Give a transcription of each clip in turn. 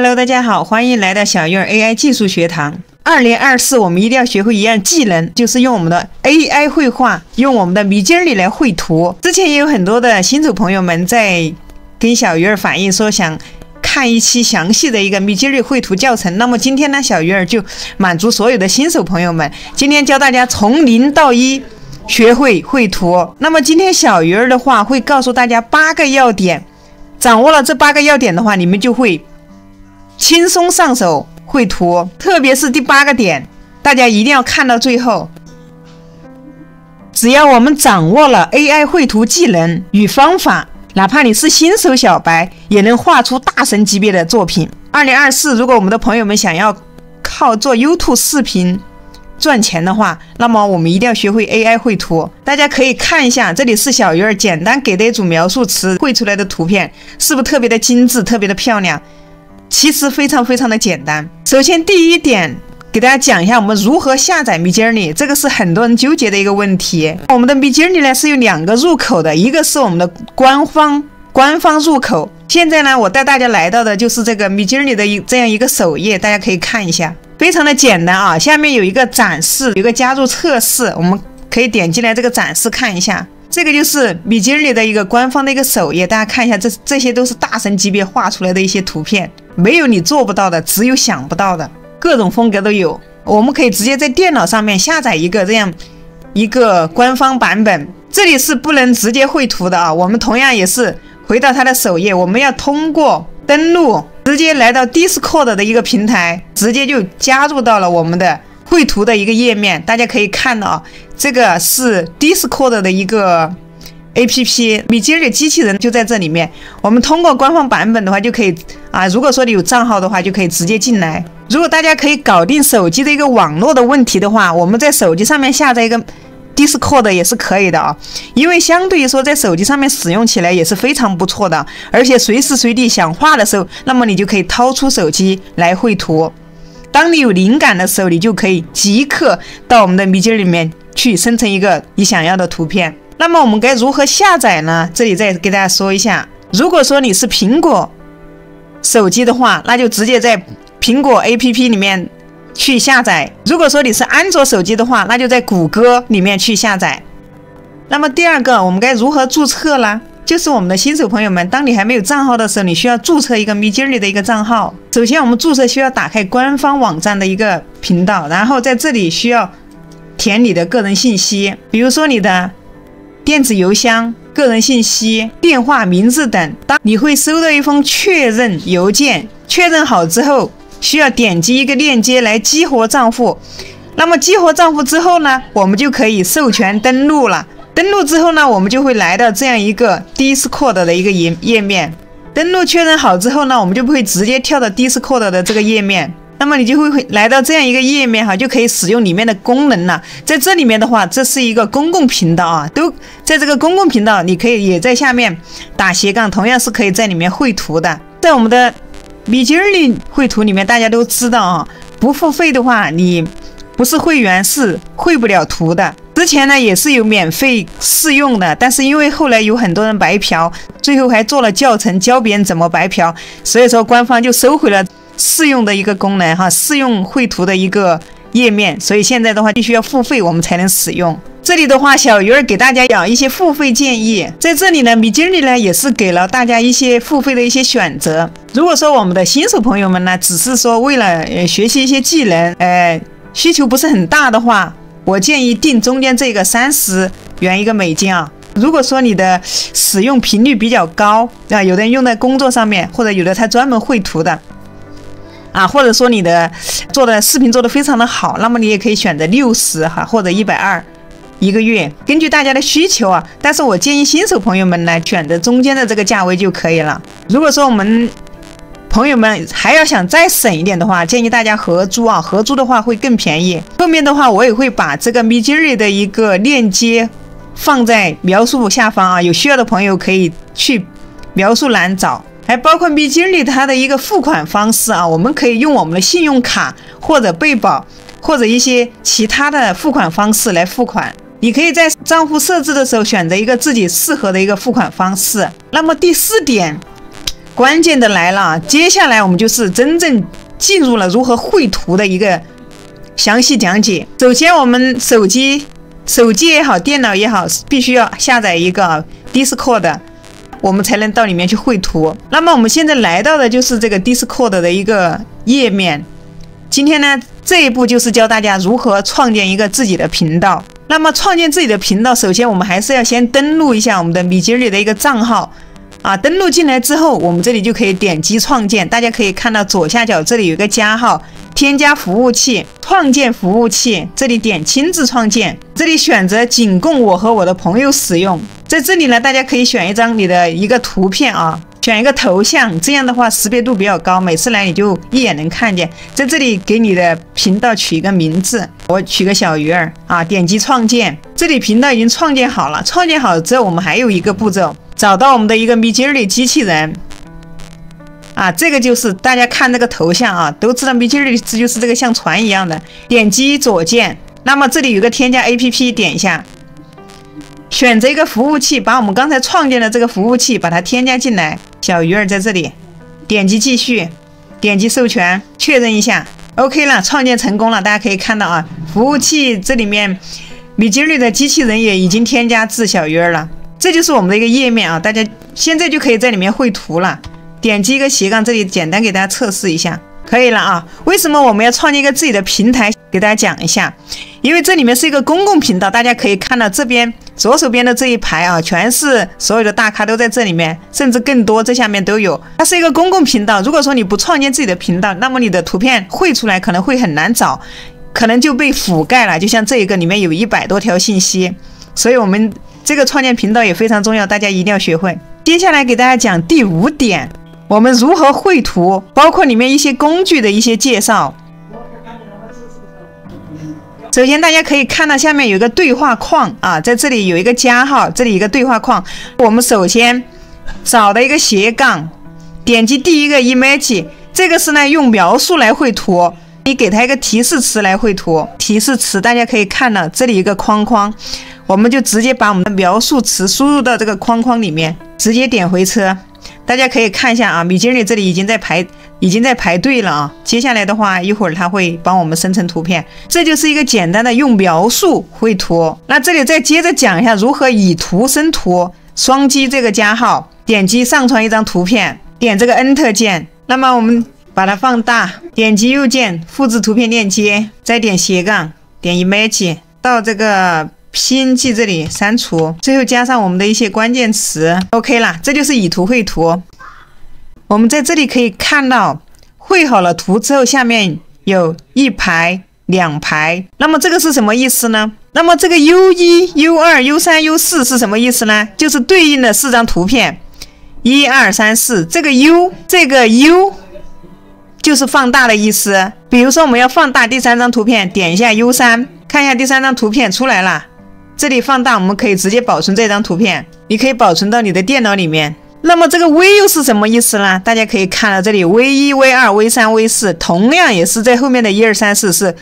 Hello，大家好，欢迎来到小鱼儿 AI 技术学堂。二零二四，我们一定要学会一样技能，就是用我们的 AI 绘画，用我们的米 r 里来绘图。之前也有很多的新手朋友们在跟小鱼儿反映说，想看一期详细的一个米 r 里绘图教程。那么今天呢，小鱼儿就满足所有的新手朋友们，今天教大家从零到一学会绘图。那么今天小鱼儿的话会告诉大家八个要点，掌握了这八个要点的话，你们就会。轻松上手绘图，特别是第八个点，大家一定要看到最后。只要我们掌握了 AI 绘图技能与方法，哪怕你是新手小白，也能画出大神级别的作品。二零二四，如果我们的朋友们想要靠做 YouTube 视频赚钱的话，那么我们一定要学会 AI 绘图。大家可以看一下，这里是小鱼儿简单给的一组描述词绘出来的图片，是不是特别的精致，特别的漂亮？其实非常非常的简单。首先，第一点，给大家讲一下我们如何下载 Midjourney，这个是很多人纠结的一个问题。我们的 Midjourney 呢是有两个入口的，一个是我们的官方官方入口。现在呢，我带大家来到的就是这个 Midjourney 的一这样一个首页，大家可以看一下，非常的简单啊。下面有一个展示，有一个加入测试，我们可以点进来这个展示看一下。这个就是米吉里的一个官方的一个首页，大家看一下，这这些都是大神级别画出来的一些图片，没有你做不到的，只有想不到的，各种风格都有。我们可以直接在电脑上面下载一个这样一个官方版本。这里是不能直接绘图的啊，我们同样也是回到它的首页，我们要通过登录，直接来到 Discord 的一个平台，直接就加入到了我们的。绘图的一个页面，大家可以看到，这个是 Discord 的一个 APP，米吉尔机器人就在这里面。我们通过官方版本的话，就可以啊，如果说你有账号的话，就可以直接进来。如果大家可以搞定手机的一个网络的问题的话，我们在手机上面下载一个 Discord 也是可以的啊，因为相对于说在手机上面使用起来也是非常不错的，而且随时随地想画的时候，那么你就可以掏出手机来绘图。当你有灵感的时候，你就可以即刻到我们的米吉里面去生成一个你想要的图片。那么我们该如何下载呢？这里再给大家说一下。如果说你是苹果手机的话，那就直接在苹果 APP 里面去下载；如果说你是安卓手机的话，那就在谷歌里面去下载。那么第二个，我们该如何注册呢？就是我们的新手朋友们，当你还没有账号的时候，你需要注册一个 Midjourney 的一个账号。首先，我们注册需要打开官方网站的一个频道，然后在这里需要填你的个人信息，比如说你的电子邮箱、个人信息、电话、名字等。当你会收到一封确认邮件，确认好之后，需要点击一个链接来激活账户。那么激活账户之后呢，我们就可以授权登录了。登录之后呢，我们就会来到这样一个 Discord 的一个页页面。登录确认好之后呢，我们就不会直接跳到 Discord 的这个页面，那么你就会来到这样一个页面哈，就可以使用里面的功能了。在这里面的话，这是一个公共频道啊，都在这个公共频道，你可以也在下面打斜杠，同样是可以在里面绘图的。在我们的 Midjourney 绘图里面，大家都知道啊，不付费的话，你不是会员是绘不了图的。之前呢也是有免费试用的，但是因为后来有很多人白嫖，最后还做了教程教别人怎么白嫖，所以说官方就收回了试用的一个功能哈，试用绘图的一个页面，所以现在的话必须要付费我们才能使用。这里的话，小鱼儿给大家讲一些付费建议，在这里呢，米经理呢也是给了大家一些付费的一些选择。如果说我们的新手朋友们呢，只是说为了呃学习一些技能，呃需求不是很大的话。我建议定中间这个三十元一个美金啊。如果说你的使用频率比较高啊，有的人用在工作上面，或者有的他专门绘图的啊，或者说你的做的视频做的非常的好，那么你也可以选择六十哈或者一百二一个月，根据大家的需求啊。但是我建议新手朋友们呢，选择中间的这个价位就可以了。如果说我们朋友们还要想再省一点的话，建议大家合租啊，合租的话会更便宜。后面的话我也会把这个蜜境儿的一个链接放在描述下方啊，有需要的朋友可以去描述栏找。还包括蜜境儿它的一个付款方式啊，我们可以用我们的信用卡或者贝宝或者一些其他的付款方式来付款。你可以在账户设置的时候选择一个自己适合的一个付款方式。那么第四点。关键的来了，接下来我们就是真正进入了如何绘图的一个详细讲解。首先，我们手机、手机也好，电脑也好，必须要下载一个 Discord，我们才能到里面去绘图。那么我们现在来到的就是这个 Discord 的一个页面。今天呢，这一步就是教大家如何创建一个自己的频道。那么创建自己的频道，首先我们还是要先登录一下我们的米吉里的一个账号。啊，登录进来之后，我们这里就可以点击创建。大家可以看到左下角这里有一个加号，添加服务器，创建服务器。这里点亲自创建，这里选择仅供我和我的朋友使用。在这里呢，大家可以选一张你的一个图片啊，选一个头像，这样的话识别度比较高，每次来你就一眼能看见。在这里给你的频道取一个名字，我取个小鱼儿啊，点击创建。这里频道已经创建好了，创建好之后，我们还有一个步骤。找到我们的一个 Midjourney 机器人啊，这个就是大家看这个头像啊，都知道 Midjourney 这就是这个像船一样的。点击左键，那么这里有个添加 APP，点一下，选择一个服务器，把我们刚才创建的这个服务器把它添加进来。小鱼儿在这里，点击继续，点击授权，确认一下，OK 了，创建成功了。大家可以看到啊，服务器这里面米吉绿的机器人也已经添加至小鱼儿了。这就是我们的一个页面啊，大家现在就可以在里面绘图了。点击一个斜杠，这里简单给大家测试一下，可以了啊。为什么我们要创建一个自己的平台？给大家讲一下，因为这里面是一个公共频道，大家可以看到这边左手边的这一排啊，全是所有的大咖都在这里面，甚至更多，这下面都有。它是一个公共频道，如果说你不创建自己的频道，那么你的图片绘出来可能会很难找，可能就被覆盖了。就像这一个里面有一百多条信息，所以我们。这个创建频道也非常重要，大家一定要学会。接下来给大家讲第五点，我们如何绘图，包括里面一些工具的一些介绍。首先，大家可以看到下面有一个对话框啊，在这里有一个加号，这里一个对话框。我们首先找的一个斜杠，点击第一个 image，这个是呢用描述来绘图，你给它一个提示词来绘图。提示词大家可以看到，这里一个框框。我们就直接把我们的描述词输入到这个框框里面，直接点回车。大家可以看一下啊，米经理这里已经在排，已经在排队了啊。接下来的话，一会儿他会帮我们生成图片。这就是一个简单的用描述绘图。那这里再接着讲一下如何以图生图。双击这个加号，点击上传一张图片，点这个 Enter 键。那么我们把它放大，点击右键复制图片链接，再点斜杠，点 Image 到这个。拼记这里删除，最后加上我们的一些关键词，OK 了，这就是以图绘图。我们在这里可以看到，绘好了图之后，下面有一排、两排。那么这个是什么意思呢？那么这个 U 一、U 二、U 三、U 四是什么意思呢？就是对应的四张图片，一二三四。这个 U，这个 U 就是放大的意思。比如说我们要放大第三张图片，点一下 U 三，看一下第三张图片出来了。这里放大，我们可以直接保存这张图片，你可以保存到你的电脑里面。那么这个 V 又是什么意思呢？大家可以看到这里，V 一、V 二、V 三、V 四，同样也是在后面的一二三四是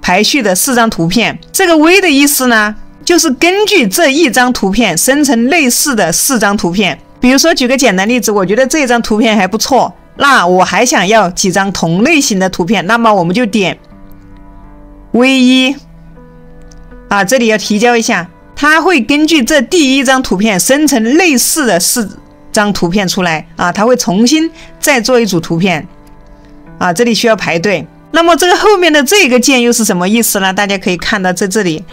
排序的四张图片。这个 V 的意思呢，就是根据这一张图片生成类似的四张图片。比如说，举个简单例子，我觉得这张图片还不错，那我还想要几张同类型的图片，那么我们就点 V 一。啊，这里要提交一下，它会根据这第一张图片生成类似的四张图片出来啊，它会重新再做一组图片啊，这里需要排队。那么这个后面的这个键又是什么意思呢？大家可以看到在这里，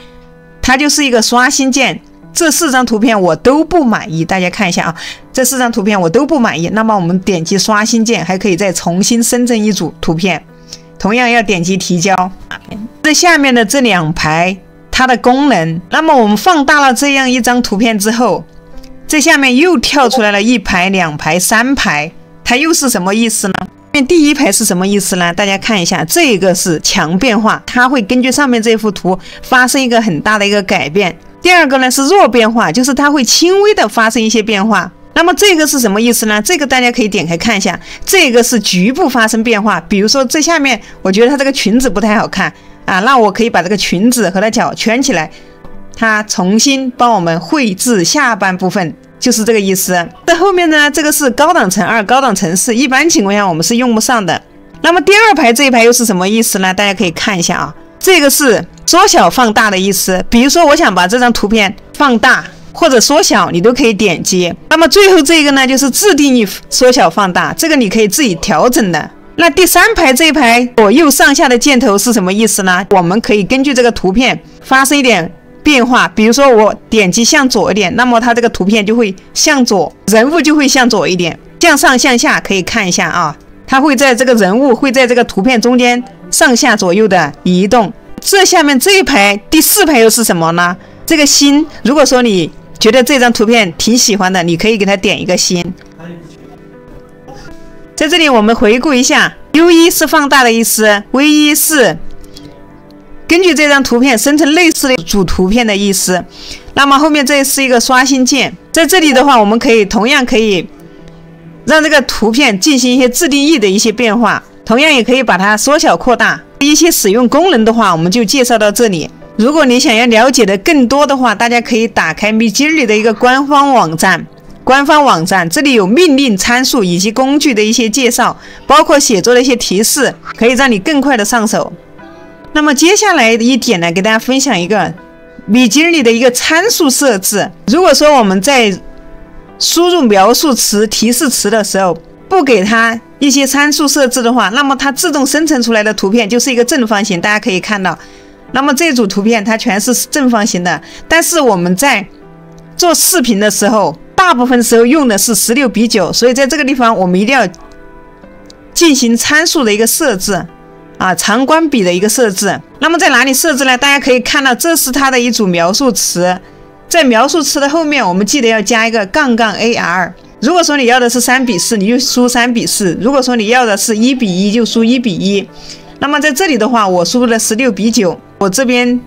它就是一个刷新键。这四张图片我都不满意，大家看一下啊，这四张图片我都不满意。那么我们点击刷新键，还可以再重新生成一组图片，同样要点击提交。这下面的这两排。它的功能，那么我们放大了这样一张图片之后，这下面又跳出来了一排、两排、三排，它又是什么意思呢？面第一排是什么意思呢？大家看一下，这个是强变化，它会根据上面这幅图发生一个很大的一个改变。第二个呢是弱变化，就是它会轻微的发生一些变化。那么这个是什么意思呢？这个大家可以点开看一下，这个是局部发生变化。比如说这下面，我觉得它这个裙子不太好看。啊，那我可以把这个裙子和它脚圈起来，它重新帮我们绘制下半部分，就是这个意思。在后面呢，这个是高档乘二，高档乘四，一般情况下我们是用不上的。那么第二排这一排又是什么意思呢？大家可以看一下啊，这个是缩小放大的意思。比如说，我想把这张图片放大或者缩小，你都可以点击。那么最后这个呢，就是自定义缩小放大，这个你可以自己调整的。那第三排这一排左右上下的箭头是什么意思呢？我们可以根据这个图片发生一点。变化，比如说我点击向左一点，那么它这个图片就会向左，人物就会向左一点，向上向下可以看一下啊，它会在这个人物会在这个图片中间上下左右的移动。这下面这一排第四排又是什么呢？这个心，如果说你觉得这张图片挺喜欢的，你可以给它点一个心。在这里我们回顾一下，U 一是放大的意思，V 一是。根据这张图片生成类似的主图片的意思，那么后面这是一个刷新键，在这里的话，我们可以同样可以让这个图片进行一些自定义的一些变化，同样也可以把它缩小扩大。一些使用功能的话，我们就介绍到这里。如果你想要了解的更多的话，大家可以打开 Midjourney 的一个官方网站，官方网站这里有命令参数以及工具的一些介绍，包括写作的一些提示，可以让你更快的上手。那么接下来一点呢，给大家分享一个米吉里的一个参数设置。如果说我们在输入描述词、提示词的时候，不给它一些参数设置的话，那么它自动生成出来的图片就是一个正方形。大家可以看到，那么这组图片它全是正方形的。但是我们在做视频的时候，大部分时候用的是十六比九，所以在这个地方我们一定要进行参数的一个设置。啊，长关比的一个设置，那么在哪里设置呢？大家可以看到，这是它的一组描述词，在描述词的后面，我们记得要加一个杠杠 AR。如果说你要的是三比四，你就输三比四；如果说你要的是一比一，就输一比一。那么在这里的话，我输入了十六比九。我这边，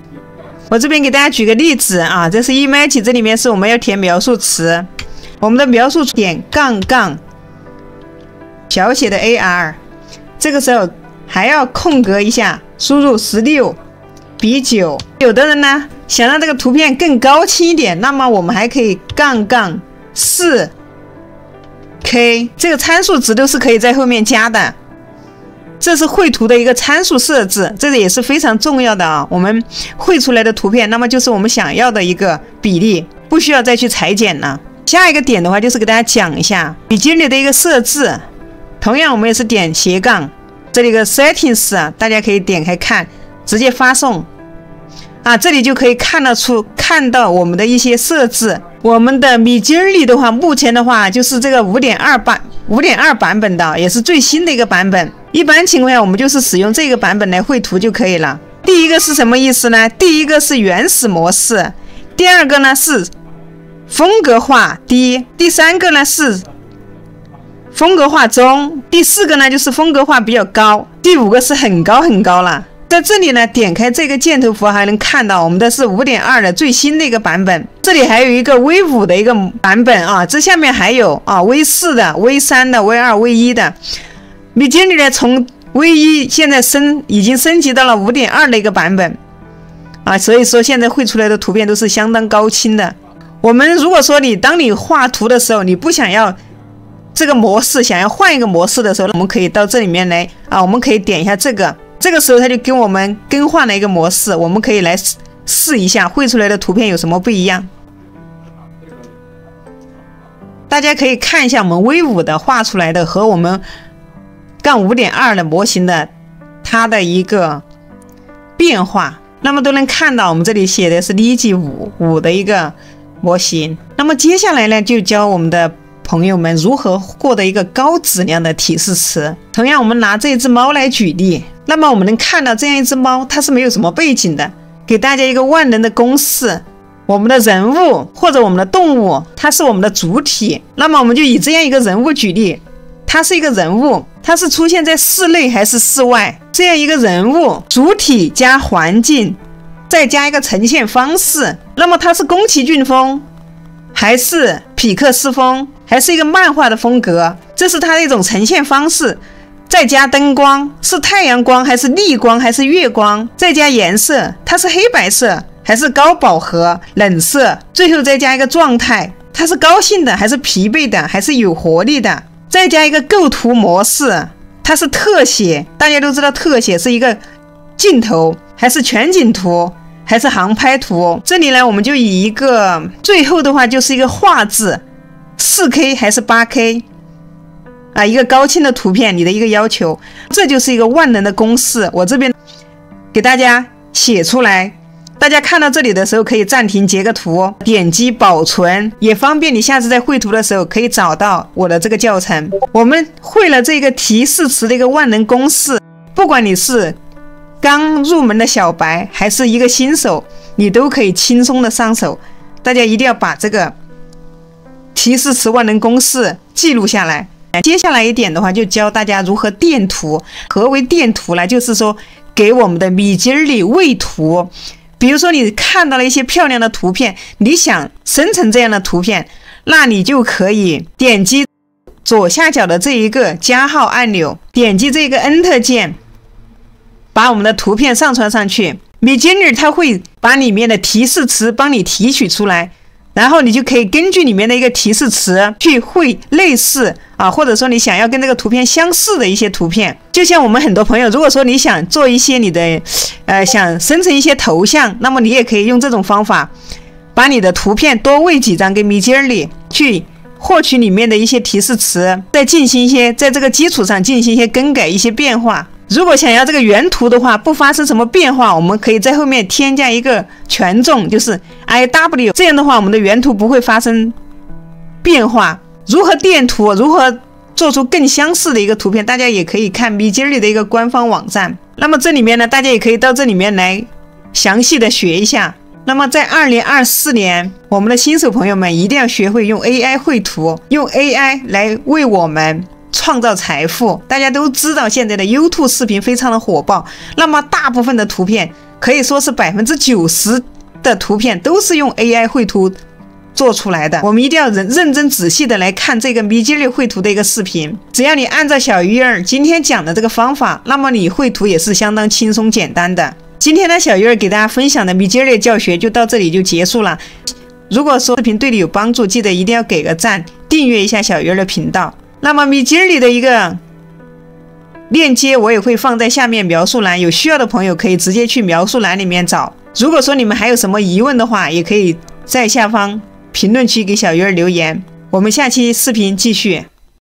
我这边给大家举个例子啊，这是 image，这里面是我们要填描述词，我们的描述点杠杠小写的 AR，这个时候。还要空格一下，输入十六比九。有的人呢想让这个图片更高清一点，那么我们还可以杠杠四 K，这个参数值都是可以在后面加的。这是绘图的一个参数设置，这个也是非常重要的啊。我们绘出来的图片，那么就是我们想要的一个比例，不需要再去裁剪了。下一个点的话，就是给大家讲一下米经理的一个设置。同样，我们也是点斜杠。这里个 settings 啊，大家可以点开看，直接发送啊，这里就可以看得出看到我们的一些设置。我们的米经理的话，目前的话就是这个五点二版五点二版本的，也是最新的一个版本。一般情况下，我们就是使用这个版本来绘图就可以了。第一个是什么意思呢？第一个是原始模式，第二个呢是风格化低，第三个呢是。风格化中，第四个呢就是风格化比较高，第五个是很高很高了。在这里呢，点开这个箭头符还能看到我们的是五点二的最新的一个版本。这里还有一个 V 五的一个版本啊，这下面还有啊 V 四的、V 三的、V 二、V 一的。米经理呢，从 V 一现在升已经升级到了五点二的一个版本啊，所以说现在绘出来的图片都是相当高清的。我们如果说你当你画图的时候，你不想要。这个模式想要换一个模式的时候，我们可以到这里面来啊，我们可以点一下这个，这个时候它就给我们更换了一个模式，我们可以来试一下绘出来的图片有什么不一样。大家可以看一下我们 V 五的画出来的和我们杠五点二的模型的它的一个变化，那么都能看到我们这里写的是 l g 五五的一个模型。那么接下来呢，就教我们的。朋友们，如何获得一个高质量的提示词？同样，我们拿这只猫来举例，那么我们能看到这样一只猫，它是没有什么背景的。给大家一个万能的公式：我们的人物或者我们的动物，它是我们的主体。那么我们就以这样一个人物举例，它是一个人物，它是出现在室内还是室外？这样一个人物，主体加环境，再加一个呈现方式，那么它是宫崎骏风。还是匹克斯风，还是一个漫画的风格，这是它的一种呈现方式。再加灯光，是太阳光还是逆光还是月光？再加颜色，它是黑白色还是高饱和冷色？最后再加一个状态，它是高兴的，还是疲惫的，还是有活力的？再加一个构图模式，它是特写。大家都知道，特写是一个镜头，还是全景图，还是航拍图？这里呢，我们就以一个最后的话就是一个画质，四 K 还是八 K 啊？一个高清的图片，你的一个要求，这就是一个万能的公式。我这边给大家写出来。大家看到这里的时候，可以暂停截个图，点击保存，也方便你下次在绘图的时候可以找到我的这个教程。我们会了这个提示词的一个万能公式，不管你是刚入门的小白，还是一个新手，你都可以轻松的上手。大家一定要把这个提示词万能公式记录下来。接下来一点的话，就教大家如何垫图。何为垫图呢？就是说给我们的米筋里喂图。比如说，你看到了一些漂亮的图片，你想生成这样的图片，那你就可以点击左下角的这一个加号按钮，点击这个 Enter 键，把我们的图片上传上去。m i d j o r n e y 它会把里面的提示词帮你提取出来。然后你就可以根据里面的一个提示词去绘类似啊，或者说你想要跟这个图片相似的一些图片。就像我们很多朋友，如果说你想做一些你的，呃，想生成一些头像，那么你也可以用这种方法，把你的图片多喂几张给米吉尔里去获取里面的一些提示词，再进行一些在这个基础上进行一些更改、一些变化。如果想要这个原图的话不发生什么变化，我们可以在后面添加一个权重，就是 I W，这样的话我们的原图不会发生变化。如何垫图，如何做出更相似的一个图片，大家也可以看 Midjourney 的一个官方网站。那么这里面呢，大家也可以到这里面来详细的学一下。那么在二零二四年，我们的新手朋友们一定要学会用 AI 绘图，用 AI 来为我们。创造财富，大家都知道现在的 YouTube 视频非常的火爆。那么大部分的图片可以说是百分之九十的图片都是用 AI 绘图做出来的。我们一定要认认真仔细的来看这个米吉利绘图的一个视频。只要你按照小鱼儿今天讲的这个方法，那么你绘图也是相当轻松简单的。今天呢，小鱼儿给大家分享的米吉利教学就到这里就结束了。如果说视频对你有帮助，记得一定要给个赞，订阅一下小鱼儿的频道。那么米吉里的一个链接，我也会放在下面描述栏，有需要的朋友可以直接去描述栏里面找。如果说你们还有什么疑问的话，也可以在下方评论区给小鱼儿留言。我们下期视频继续。